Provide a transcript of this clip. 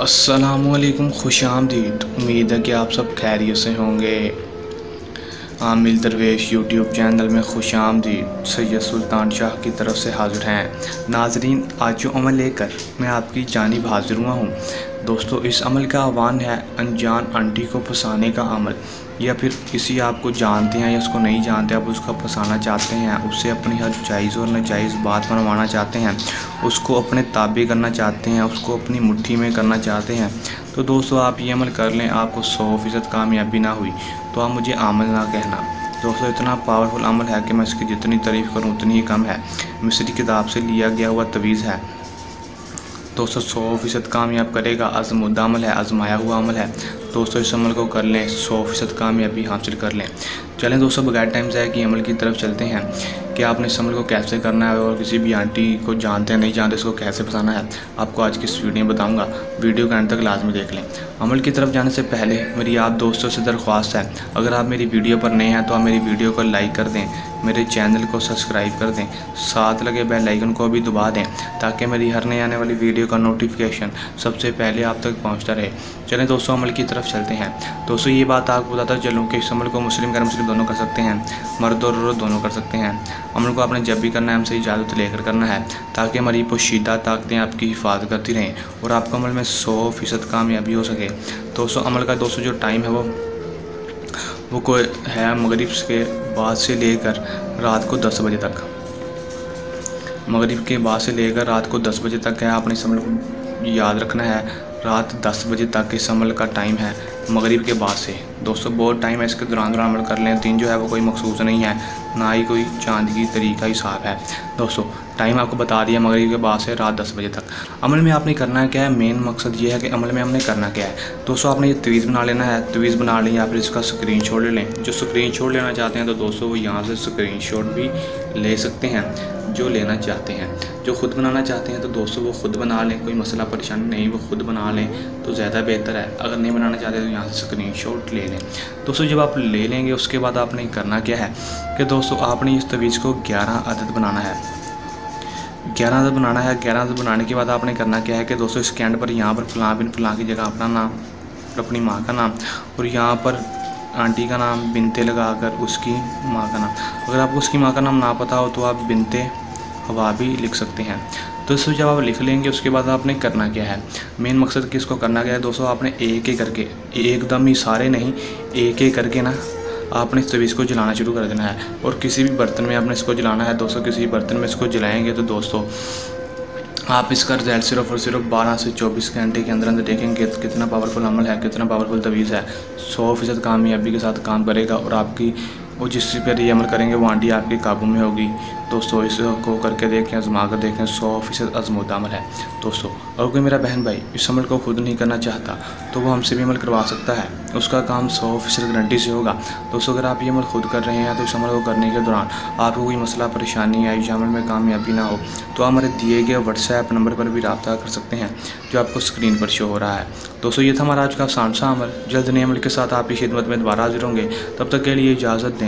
असलकुम खुश आमदीद। उम्मीद है कि आप सब खैरियत से होंगे। आमिल दरवेश यूट्यूब चैनल में खुश आमदीद। सैयद सुल्तान शाह की तरफ़ से हाजिर हैं। नाजरीन, आज जो अमल लेकर मैं आपकी जानब हाजिर हुआ हूँ। दोस्तों, इस अमल का आह्वान है अनजान आंटी को फंसाने का अमल। या फिर किसी आपको जानते हैं या उसको नहीं जानते, आप उसको फंसाना चाहते हैं उससे अपनी हर जायज़ और नाजायज़ बात मनवाना चाहते हैं, उसको अपने ताबे करना चाहते हैं, उसको अपनी मुट्ठी में करना चाहते हैं तो दोस्तों आप ये अमल कर लें, आपको सौ फ़ीसद कामयाबी ना हुई तो आप मुझे अमल ना कहना। दोस्तों, इतना पावरफुल अमल है कि मैं इसकी जितनी तारीफ़ करूँ, उतनी ही कम है। मिस्री किताब से लिया गया हुआ तवीज़ है। दोस्तों, सौ फ़ीसद कामयाब करेगा आजमुद्दा अमल है आजमाया हुआ अमल है। दोस्तों इस अमल को कर लें सौ फ़ीसद कामयाबी हासिल कर लें। चलें दोस्तों बगैर टाइम से कि अमल की तरफ़ चलते हैं। कि आपने इस अमल को कैसे करना है और किसी भी आंटी को जानते हैं, नहीं जानते, इसको कैसे फंसाना है, आपको आज की इस वीडियो में बताऊँगा। वीडियो के अंत तक लाजमी देख लें। अमल की तरफ़ जाने से पहले मेरी आप दोस्तों से दरख्वास्त है। अगर आप मेरी वीडियो पर नए हैं तो आप मेरी वीडियो को लाइक कर दें, मेरे चैनल को सब्सक्राइब कर दें, साथ लगे बेल आइकन को भी दबा दें, ताकि मेरी हर नई आने वाली वीडियो का नोटिफिकेशन सबसे पहले आप तक पहुँचता रहे। चलें दोस्तों, अमल की तरफ़ चलते हैं। दोस्तों, ये बात आपको बताता चलूँ कि इस अमल को मुस्लिम, गैर मुस्लिम दोनों कर सकते हैं। मर्द और औरत दोनों कर सकते हैं। अमल को आपने जब भी करना है, हमसे इजाज़त लेकर करना है, ताकि हमारी पोशीदा ताकतें आपकी हिफाजत करती रहें और आपको अमल में सौ फ़ीसद कामयाबी हो सके। दोस्तों, अमल का दोस्तों, जो टाइम है वो वो कोई है मगरिब के बाद से लेकर रात को दस बजे तक। मगरिब के बाद से लेकर रात को दस बजे तक है, आपने इस अमल को याद रखना है। रात दस बजे तक इस अमल का टाइम है। मगरिब के बाद से। दोस्तों, बहुत टाइम है, इसके दौरान दौरान अमल कर लें। दिन जो है वो कोई मखसूस नहीं है, ना ही कोई चाँद की तरीका हिसाब है। दोस्तों टाइम आपको बता दिया मगरिब के बाद से रात दस बजे तक। अमल में आपने करना क्या है? मेन मकसद ये है कि अमल में हमने करना क्या है। दोस्तों, आपने ये तवीज़ बना लेना है। तवीज़ बना लें या फिर इसका स्क्रीन ले लें। जो स्क्रीन लेना चाहते हैं तो दोस्तों, वो यहाँ से स्क्रीन भी ले सकते हैं, जो लेना चाहते हैं। जो ख़ुद बनाना चाहते हैं तो दोस्तों वो ख़ुद बना लें, कोई मसला, परेशानी नहीं, वो ख़ुद बना लें तो ज़्यादा बेहतर है। अगर नहीं बनाना चाहते तो यहाँ से स्क्रीन शॉट ले लें। दोस्तों, जब आप ले लेंगे, उसके बाद आपने करना क्या है कि दोस्तों, आपने इस तवीज़ को ग्यारह अदद बनाना है। ग्यारह अदद बनाना है। ग्यारह अदद बनाने के बाद आपने करना क्या है कि दोस्तों, इस कैंड पर यहाँ पर फलां बिन फलां की जगह अपना नाम और अपनी माँ का नाम, और यहाँ पर आंटी का नाम बिनते लगाकर उसकी माँ का नाम। अगर आपको उसकी माँ का नाम ना पता हो तो आप बिनते हवा भी लिख सकते हैं। दोस्तों जब आप लिख लेंगे, उसके बाद आपने करना क्या है? मेन मकसद किसको करना क्या है? दोस्तों, आपने एक एक करके, एकदम ही सारे नहीं एक एक करके ना, आपने इस तवीज़ को जलाना शुरू कर देना है। और किसी भी बर्तन में आपने इसको जलाना है, दोस्तों, किसी बर्तन में इसको जलाएँगे तो दोस्तों आप इसका रिज़ल्ट सिर्फ़ और सिर्फ़ 12 से 24 घंटे के अंदर अंदर देखेंगे कितना पावरफुल अमल है, कितना पावरफुल तवीज़ है। सौ फ़ीसद कामयाबी के साथ काम करेगा और आपकी वो जिस पर ये अमल करेंगे, वो आंटी आपके काबू में होगी। दोस्तों इसको करके देखें आजमा कर देखें, सौ फ़ीसद आजमोदा अमल है। दोस्तों और कोई मेरा बहन भाई इस अमल को खुद नहीं करना चाहता तो वो हमसे भी अमल करवा सकता है। उसका काम सौ फ़ीसद गारंटी से होगा। दोस्तों, अगर आप ये अमल खुद कर रहे हैं तो इस अमल को करने के दौरान आपको कोई मसला, परेशानी या अमल में कामयाबी ना हो तो आप हमारे दिए गए व्हाट्सएप नंबर पर भी रबता कर सकते हैं, जो आपको स्क्रीन पर शो हो रहा है। दोस्तों, ये था हमारा आज का आसान अमल। जल्द नए अमल के साथ आपकी खिदमत में दोबारा हाजिर होंगे। तब तक के लिए इजाज़त दें।